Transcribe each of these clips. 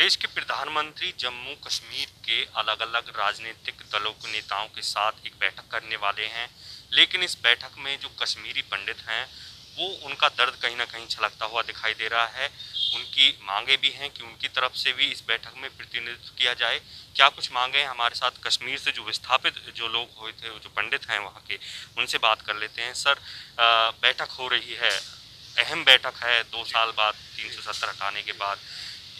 देश के प्रधानमंत्री जम्मू कश्मीर के अलग अलग राजनीतिक दलों के नेताओं के साथ एक बैठक करने वाले हैं। लेकिन इस बैठक में जो कश्मीरी पंडित हैं, वो उनका दर्द कहीं ना कहीं छलकता हुआ दिखाई दे रहा है। उनकी मांगे भी हैं कि उनकी तरफ़ से भी इस बैठक में प्रतिनिधित्व किया जाए। क्या कुछ मांगे हैं? हमारे साथ कश्मीर से जो विस्थापित जो लोग हुए थे, जो पंडित हैं वहाँ के, उनसे बात कर लेते हैं। सर बैठक हो रही है। अहम बैठक है। दो साल बाद तीन सौ सत्तर हटाने के बाद।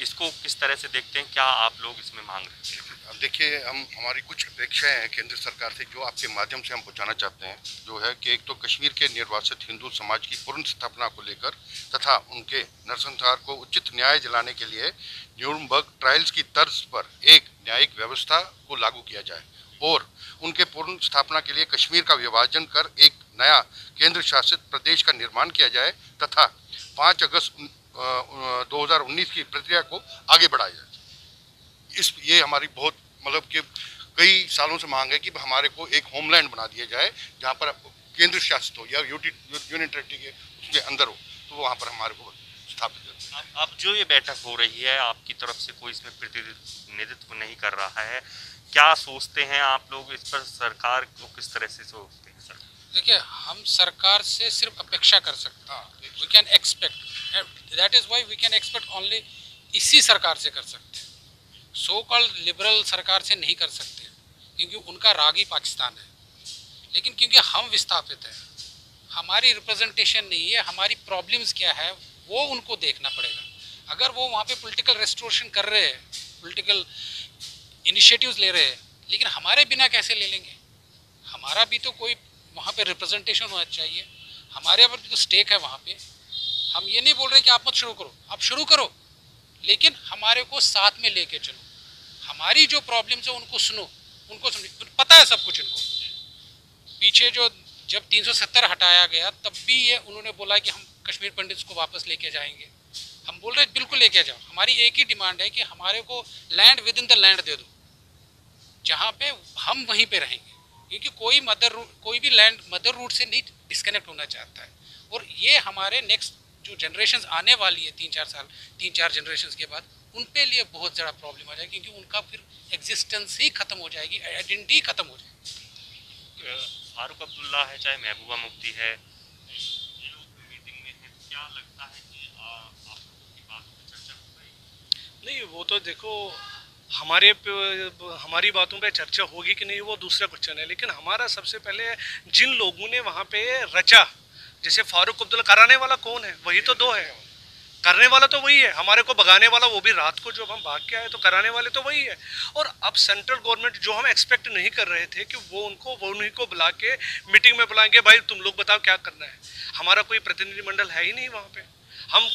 इसको किस तरह से देखते हैं? क्या आप लोग इसमें मांग रहे हैं? अब देखिए, हम, हमारी कुछ अपेक्षाएँ हैं केंद्र सरकार से जो आपके माध्यम से हम पहुंचाना चाहते हैं। जो है कि एक तो कश्मीर के निर्वासित हिंदू समाज की पूर्ण स्थापना को लेकर तथा उनके नरसंहार को उचित न्याय दिलाने के लिए न्यूरमबर्ग ट्रायल्स की तर्ज पर एक न्यायिक व्यवस्था को लागू किया जाए और उनके पूर्ण स्थापना के लिए कश्मीर का विभाजन कर एक नया केंद्र शासित प्रदेश का निर्माण किया जाए तथा पाँच अगस्त 2019 की प्रक्रिया को आगे बढ़ाया जाए। इस, ये हमारी बहुत मतलब कि कई सालों से मांग है कि हमारे को एक होमलैंड बना दिया जाए, जहाँ पर केंद्र शासित हो या यूनियन टेरिटरी के उसके अंदर हो तो वहाँ पर हमारे को स्थापित कर अब जो ये बैठक हो रही है, आपकी तरफ़ से कोई इसमें प्रतिनिधित्व नहीं कर रहा है। क्या सोचते हैं आप लोग इस पर सरकार को किस तरह से सोचते हैं? देखिए, हम सरकार से सिर्फ़ अपेक्षा कर सकते we can expect that is why we can expect only इसी सरकार से कर सकते सो कॉल लिबरल सरकार से नहीं कर सकते क्योंकि उनका राग पाकिस्तान है। लेकिन क्योंकि हम विस्थापित हैं, हमारी रिप्रेजेंटेशन नहीं है, हमारी प्रॉब्लम्स क्या है, वो उनको देखना पड़ेगा। अगर वो वहाँ पे पॉलिटिकल रेस्टोरेशन कर रहे हैं पॉलिटिकल इनिशिएटिव्स ले रहे हैं, लेकिन हमारे बिना कैसे ले लेंगे? हमारा भी तो कोई वहाँ पे रिप्रेजेंटेशन होना चाहिए। हमारे पर तो स्टेक है वहाँ पे। हम ये नहीं बोल रहे कि आप मत शुरू करो। आप शुरू करो। लेकिन हमारे को साथ में लेके चलो। हमारी जो प्रॉब्लम्स है, उनको सुनो। उनको सुनो पता है सब कुछ इनको। पीछे जो जब 370 हटाया गया, तब भी ये उन्होंने बोला कि हम कश्मीर पंडित को वापस लेके जाएँगे। हम बोल रहे, बिल्कुल लेके जाओ। हमारी एक ही डिमांड है कि हमारे को land within the land दे दो। जहाँ पे हम वहीं पे रहेंगे। क्योंकि कोई मदर कोई भी लैंड मदर रूट से नहीं डिस्कनेक्ट होना चाहता है। और ये हमारे नेक्स्ट जो जनरेशन आने वाली है तीन चार साल तीन चार जनरेशन के बाद उन पे लिए बहुत ज़्यादा प्रॉब्लम आ जाएगी क्योंकि उनका फिर एग्जिस्टेंस ही ख़त्म हो जाएगी आइडेंटिटी ख़त्म हो जाएगी। फारूक अब्दुल्ला है चाहे महबूबा मुफ्ती है। ये लोग मीटिंग में है क्या लगता है कि आप की बात पर चर्चा हो नहीं वो तो देखो हमारे हमारी बातों पे चर्चा होगी कि नहीं, वो दूसरा क्वेश्चन है। लेकिन हमारा सबसे पहले जिन लोगों ने वहाँ पे रचा, जैसे फारूक अब्दुल्ला कराने वाला कौन है? वही तो दो है। करने वाला तो वही है। हमारे को भगाने वाला वो भी रात को, जब हम भाग के आए तो कराने वाले तो वही है। और अब सेंट्रल गवर्नमेंट जो हम एक्सपेक्ट नहीं कर रहे थे कि वो उनको, वो उन्हीं को बुला के मीटिंग में बुलाएँगे, भाई, तुम लोग बताओ क्या करना है? हमारा कोई प्रतिनिधिमंडल है ही नहीं वहाँ पर हम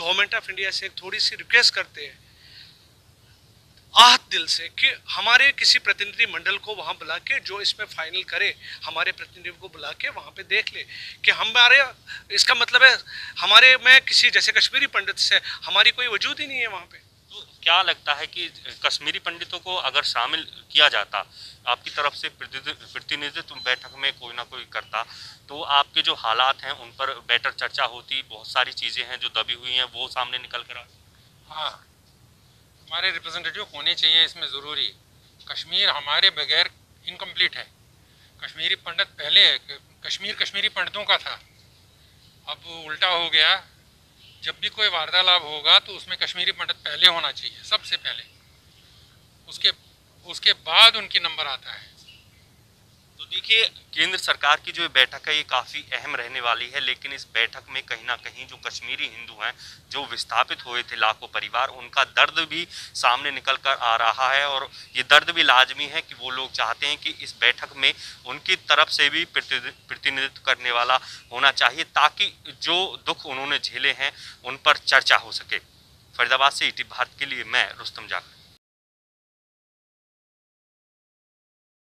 गवर्नमेंट ऑफ़ इंडिया से थोड़ी सी रिक्वेस्ट करते हैं। आहत दिल से कि हमारे किसी प्रतिनिधि मंडल को वहाँ बुला के जो इसमें फाइनल करे हमारे प्रतिनिधि को बुला के वहाँ पे देख ले कि हमारे इसका मतलब है हमारे में किसी जैसे कश्मीरी पंडित से हमारी कोई वजूद ही नहीं है वहाँ पे। तो क्या लगता है कि कश्मीरी पंडितों को अगर शामिल किया जाता आपकी तरफ़ से प्रतिनिधित्व बैठक में कोई ना कोई करता तो आपके जो हालात हैं उन पर बेटर चर्चा होती बहुत सारी चीज़ें हैं जो दबी हुई हैं वो सामने निकल कर आ हाँ हमारे रिप्रेजेंटेटिव होने चाहिए इसमें ज़रूरी। कश्मीर हमारे बगैर इनकम्प्लीट है। कश्मीरी पंडित पहले कश्मीर कश्मीरी पंडितों का था। अब उल्टा हो गया। जब भी कोई वार्तालाप होगा तो उसमें कश्मीरी पंडित पहले होना चाहिए, सबसे पहले। उसके उसके बाद उनकी नंबर आता है। देखिए, केंद्र सरकार की जो बैठक है, ये काफ़ी अहम रहने वाली है, लेकिन इस बैठक में कहीं ना कहीं जो कश्मीरी हिंदू हैं, जो विस्थापित हुए थे लाखों परिवार, उनका दर्द भी सामने निकल कर आ रहा है और ये दर्द भी लाजमी है कि वो लोग चाहते हैं कि इस बैठक में उनकी तरफ़ से भी प्रतिनिधित्व करने वाला होना चाहिए, ताकि जो दुख उन्होंने झेले हैं, उन पर चर्चा हो सके। फरीदाबाद से ई भारत के लिए मैं रुस्तम जाकर